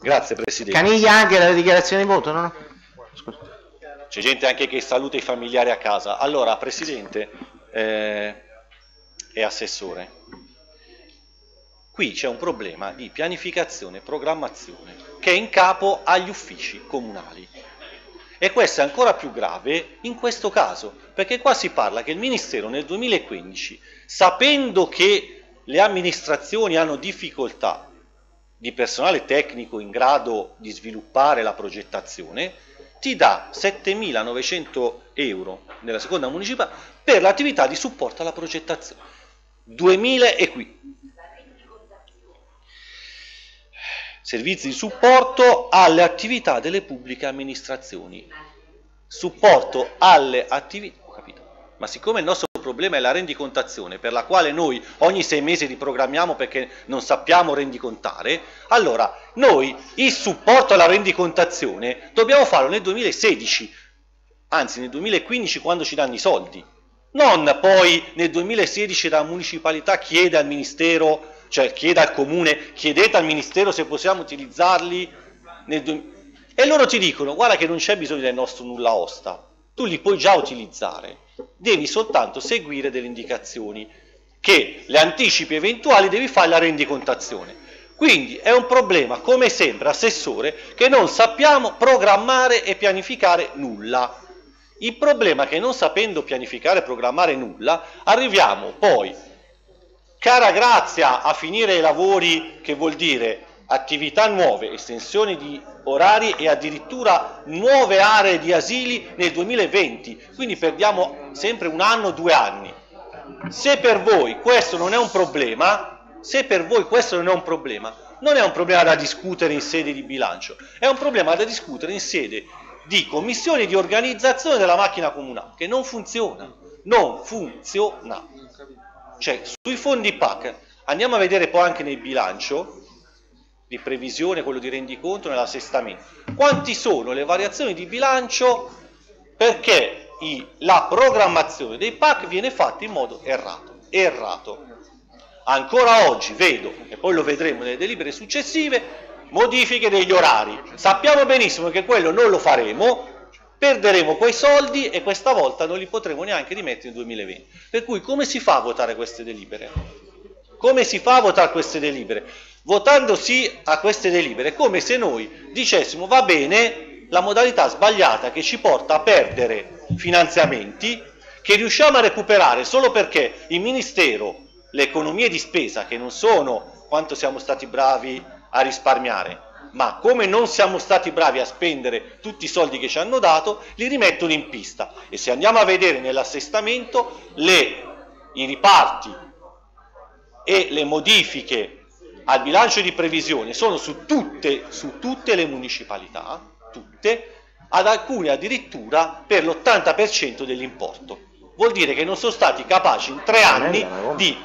Grazie Presidente. Caniglia anche la dichiarazione di voto, no? C'è gente anche che saluta i familiari a casa. Allora, Presidente eh, e Assessore, qui c'è un problema di pianificazione e programmazione che è in capo agli uffici comunali. E questo è ancora più grave in questo caso, perché qua si parla che il Ministero nel 2015, sapendo che le amministrazioni hanno difficoltà di personale tecnico in grado di sviluppare la progettazione, ti dà 7.900 euro nella seconda municipale per l'attività di supporto alla progettazione. 2.000 e qui. servizi di supporto alle attività delle pubbliche amministrazioni, supporto alle attività, ho capito, ma siccome il nostro problema è la rendicontazione per la quale noi ogni sei mesi riprogrammiamo perché non sappiamo rendicontare, allora noi il supporto alla rendicontazione dobbiamo farlo nel 2016, anzi nel 2015 quando ci danno i soldi, non poi nel 2016 la municipalità chiede al Ministero cioè chieda al comune, chiedete al ministero se possiamo utilizzarli e loro ti dicono guarda che non c'è bisogno del nostro nulla osta, tu li puoi già utilizzare, devi soltanto seguire delle indicazioni che le anticipi eventuali devi fare la rendicontazione. Quindi è un problema, come sempre, assessore, che non sappiamo programmare e pianificare nulla. Il problema è che non sapendo pianificare e programmare nulla, arriviamo poi Cara Grazia a finire i lavori che vuol dire attività nuove, estensioni di orari e addirittura nuove aree di asili nel 2020, quindi perdiamo sempre un anno, due anni. Se per voi questo non è un problema, se per voi questo non è un problema, non è un problema da discutere in sede di bilancio, è un problema da discutere in sede di commissione di organizzazione della macchina comunale, che non funziona, non funziona. Cioè, sui fondi PAC, andiamo a vedere poi anche nel bilancio di previsione, quello di rendiconto nell'assestamento, quanti sono le variazioni di bilancio perché i, la programmazione dei PAC viene fatta in modo errato. errato. Ancora oggi vedo, e poi lo vedremo nelle delibere successive, modifiche degli orari. Sappiamo benissimo che quello non lo faremo, perderemo quei soldi e questa volta non li potremo neanche rimettere nel 2020. Per cui come si fa a votare queste delibere? Come si fa a votare queste delibere? Votando sì a queste delibere è come se noi dicessimo va bene la modalità sbagliata che ci porta a perdere finanziamenti che riusciamo a recuperare solo perché il Ministero, le economie di spesa che non sono quanto siamo stati bravi a risparmiare, ma come non siamo stati bravi a spendere tutti i soldi che ci hanno dato, li rimettono in pista. E se andiamo a vedere nell'assestamento i riparti e le modifiche al bilancio di previsione sono su tutte, su tutte le municipalità, tutte, ad alcune addirittura per l'80% dell'importo. Vuol dire che non sono stati capaci in tre anni di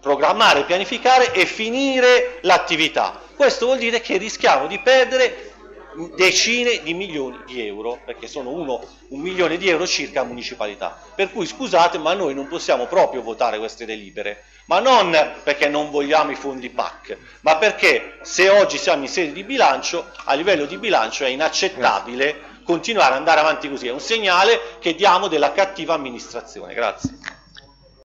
programmare, pianificare e finire l'attività. Questo vuol dire che rischiamo di perdere decine di milioni di euro, perché sono uno, un milione di euro circa a municipalità. Per cui scusate, ma noi non possiamo proprio votare queste delibere, ma non perché non vogliamo i fondi PAC, ma perché se oggi siamo in sede di bilancio, a livello di bilancio è inaccettabile continuare ad andare avanti così, è un segnale che diamo della cattiva amministrazione. Grazie.